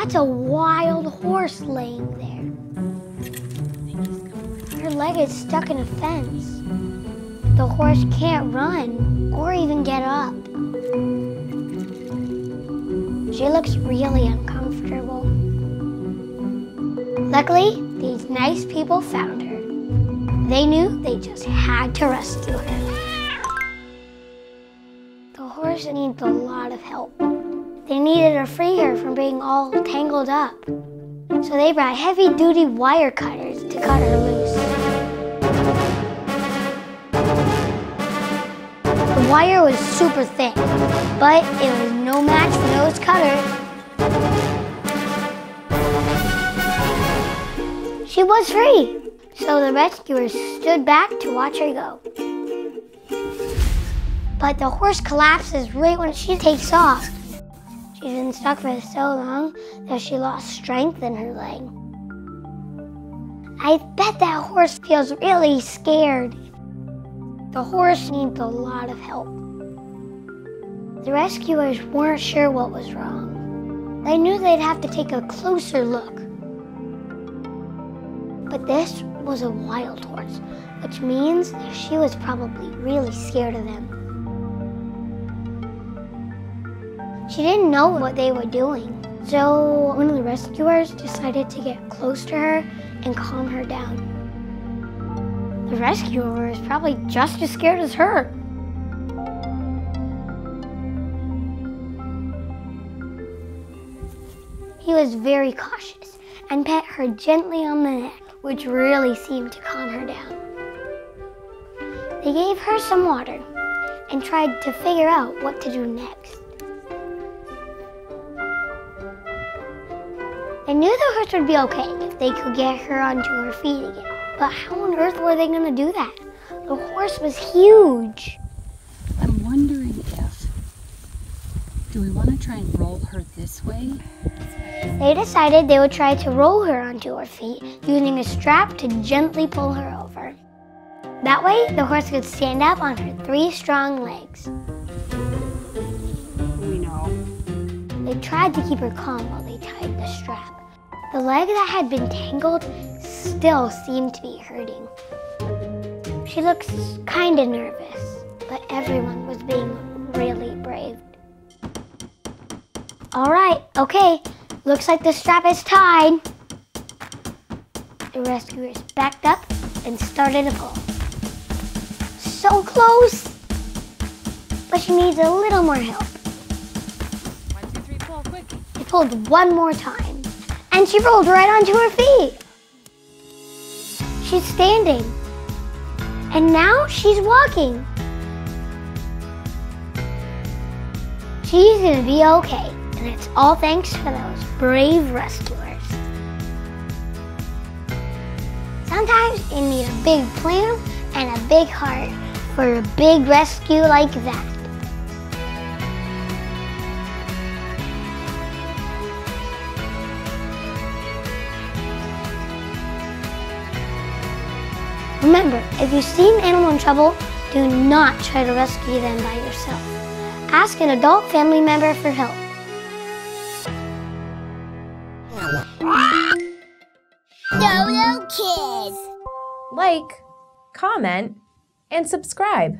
That's a wild horse laying there. Her leg is stuck in a fence. The horse can't run or even get up. She looks really uncomfortable. Luckily, these nice people found her. They knew they just had to rescue her. The horse needs a lot of help. They needed to free her from being all tangled up. So they brought heavy duty wire cutters to cut her loose. The wire was super thick, but it was no match for those cutters. She was free, so the rescuers stood back to watch her go. But the horse collapses right when she takes off. She's been stuck for so long that she lost strength in her leg. I bet that horse feels really scared. The horse needs a lot of help. The rescuers weren't sure what was wrong. They knew they'd have to take a closer look. But this was a wild horse, which means she was probably really scared of them. She didn't know what they were doing. So one of the rescuers decided to get close to her and calm her down. The rescuer was probably just as scared as her. He was very cautious and pet her gently on the neck, which really seemed to calm her down. They gave her some water and tried to figure out what to do next. They knew the horse would be okay if they could get her onto her feet again. But how on earth were they going to do that? The horse was huge. I'm wondering if. Do we want to try and roll her this way? They decided they would try to roll her onto her feet using a strap to gently pull her over. That way, the horse could stand up on her three strong legs. We know. They tried to keep her calm while they tied the strap. The leg that had been tangled still seemed to be hurting. She looks kind of nervous, but everyone was being really brave. All right, okay, looks like the strap is tied. The rescuers backed up and started to pull. So close! But she needs a little more help. One, two, three, pull, quick. They pulled one more time and she rolled right onto her feet. She's standing. And now she's walking. She's gonna be okay, and it's all thanks to those brave rescuers. Sometimes you need a big plan and a big heart for a big rescue like that. Remember, if you see an animal in trouble, do not try to rescue them by yourself. Ask an adult family member for help. Dodo Kids. Like, comment, and subscribe.